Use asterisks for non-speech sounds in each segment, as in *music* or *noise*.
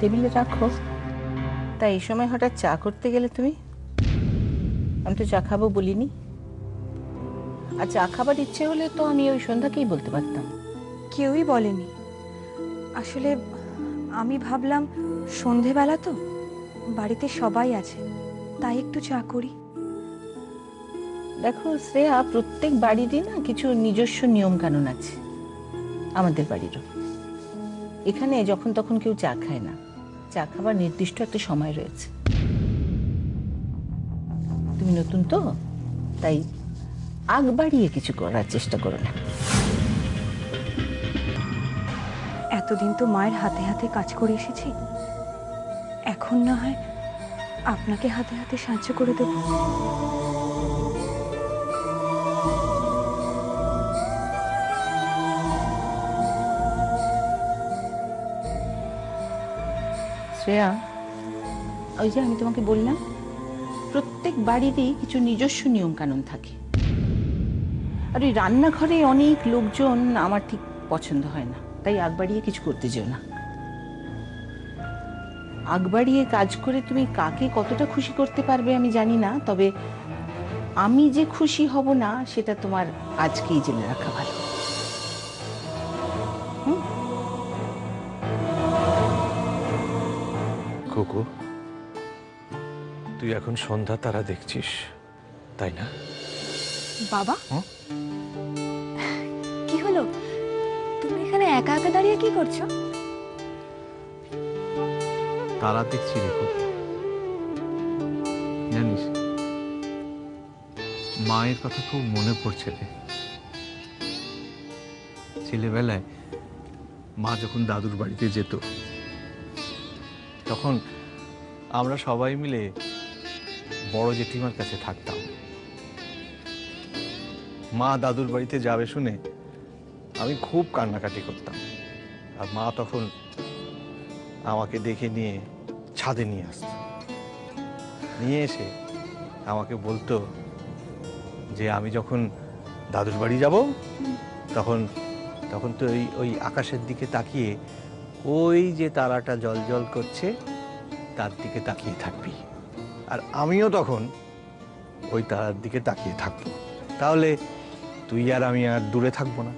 টেবিলে রাখো। তা এই সময় হঠাৎ চা করতে গেলে তুমি? আমি তো চা খাব বলিনি। আর চা খাবার ইচ্ছে হলে তো আমি ওই সন্ধ্যাকেই বলতে পারতাম। কেউই বলেনি। আসলে আমি ভাবলাম সন্ধেবেলা তো বাড়িতে সবাই আছে তাই একটু চা করি। দেখো শ্রেয়া প্রত্যেক বাড়িরই না কিছু নিজস্ব নিয়ম কানুন আছে আমাদের বাড়িরও। এখানে যখন তখন কেউ চা খায় না। চা খাবার নির্দিষ্ট একটা সময় রয়েছে। তুমি নতুন তো, তাই আগ বাড়িয়ে কিছু করার চেষ্টা করো না। এতদিন তো মায়ের হাতে হাতে কাজ করে এসেছি। এখন না হয় আপনাকে হাতে হাতে সাহায্য করে দেবো। শ্রেয়া, ওই যে আমি তোমাকে বললাম, প্রত্যেক বাড়িতেই কিছু নিজস্ব নিয়ম কানুন থাকে। আর ওই রান্নাঘরে অনেক লোকজন আমার ঠিক পছন্দ হয় না, তাই আগ বাড়িয়ে কিছু করতে যেও না। আগ বাড়িয়ে কাজ করে তুমি কাকে কতটা খুশি করতে পারবে আমি জানি না, তবে আমি যে খুশি হব না, সেটা তোমার আজকেই জেনে রাখা ভালো। কুকু তুই এখন সন্ধ্যা তারা দেখছিস তাই না? বাবা? কি হলো? তুমি এখানে একা একা দাঁড়িয়ে কি করছ? তারা দেখছি রেখো জানিস মায়ের কথা খুব মনে পড়ছে রে। ছেলেবেলায় মা যখন দাদুর বাড়িতে যেত তখন আমরা সবাই মিলে বড় জেঠিমার কাছে থাকতাম। মা দাদুর বাড়িতে যাবে শুনে আমি খুব কান্নাকাটি করতাম। আর মা তখন আমাকে দেখে নিয়ে ছাদে নিয়ে আসতো। নিয়ে এসে আমাকে বলতো যে আমি যখন দাদুর বাড়ি যাব তখন তখন তো ওই ওই আকাশের দিকে তাকিয়ে ওই যে তারাটা জল জল করছে, তার দিকে তাকিয়ে থাকবি। আর আমিও তখন ওই তারার দিকে তাকিয়ে থাকব। তাহলে তুই আর আমি আর দূরে থাকব না।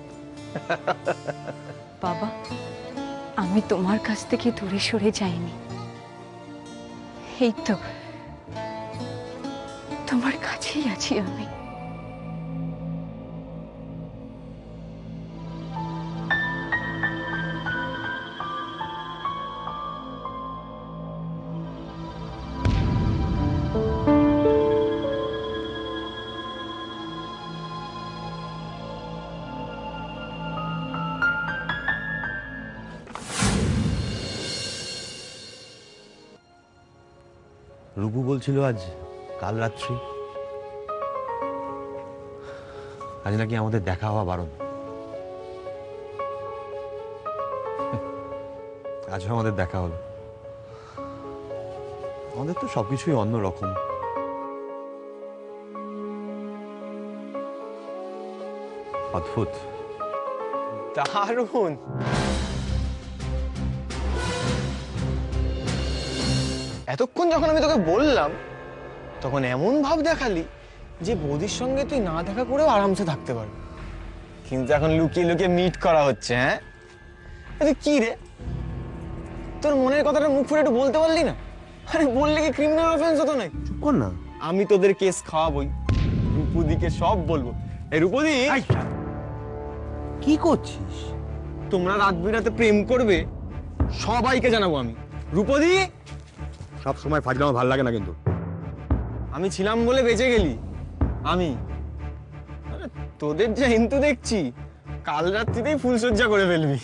বাবা, আমি তোমার কাছ থেকে দূরে সরে যাইনি। এই তো, তোমার কাছেই আছি আমি। রূপু বলছিল আজ, কাল রাত্রি। আজ নাকি আমাদের দেখা হওয়া বারণ। *laughs* আজও আমাদের দেখা হলো। আমাদের তো সবকিছুই অন্য রকম। অদ্ভুত। দারুণ! এতক্ষণ যখন আমি তোকে বললাম তখন এমন ভাব দেখালি যে বৌদির সঙ্গে তুই না দেখা করেও আরামসে থাকতে পারবি। কিন্তু এখন লুকিয়ে লুকিয়ে মিট করা হচ্ছে হ্যাঁ? আরে কি রে? তোর মনের কথাটা মুখ ফুটে একটু বলতে পারলি না? আরে বললে কি ক্রিমিনাল অফেন্স হতো না চুপ কর না। আমি তোদের কেস খাওয়াবই। রূপদিকে সব বলব। এই রূপদি! কি করছিস? তোমরা রাত বিরাতে প্রেম করবে সবাইকে জানাব আমি। রূপদি! সব সময় ফাজলামা ভালো লাগে না কিন্তু। আমি ছিলাম বলে বেঁচে গেলি। আমি। তোদের যা হিন্তু দেখছি, কাল রাত্রিতেই ফুলসজ্জা করে ফেলবি।